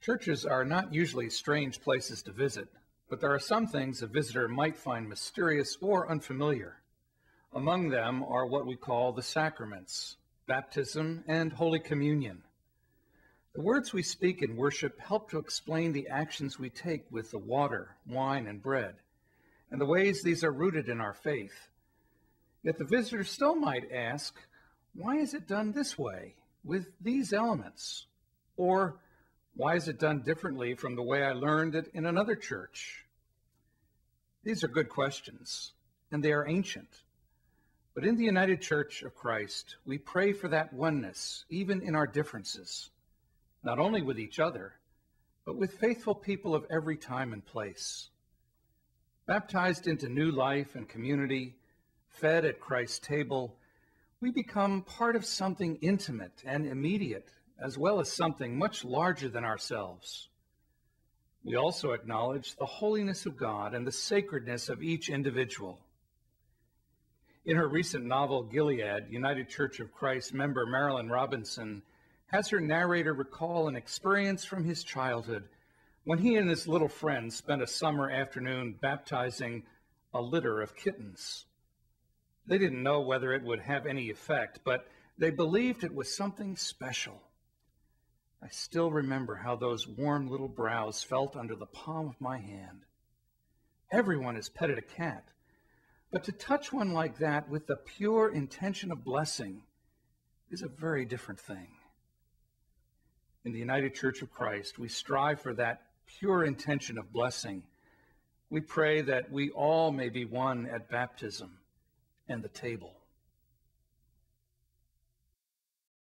Churches are not usually strange places to visit, but there are some things a visitor might find mysterious or unfamiliar. Among them are what we call the sacraments, baptism, and Holy Communion. The words we speak in worship help to explain the actions we take with the water, wine, and bread, and the ways these are rooted in our faith. Yet the visitor still might ask, why is it done this way, with these elements? Or, why is it done differently from the way I learned it in another church? These are good questions, and they are ancient. But in the United Church of Christ, we pray for that oneness, even in our differences, not only with each other, but with faithful people of every time and place. Baptized into new life and community, fed at Christ's table, we become part of something intimate and immediate, as well as something much larger than ourselves. We also acknowledge the holiness of God and the sacredness of each individual. In her recent novel, Gilead, United Church of Christ member Marilynne Robinson has her narrator recall an experience from his childhood when he and his little friend spent a summer afternoon baptizing a litter of kittens. They didn't know whether it would have any effect, but they believed it was something special. I still remember how those warm little brows felt under the palm of my hand. Everyone has petted a cat, but to touch one like that with the pure intention of blessing is a very different thing. In the United Church of Christ, we strive for that pure intention of blessing. We pray that we all may be one at baptism and the table.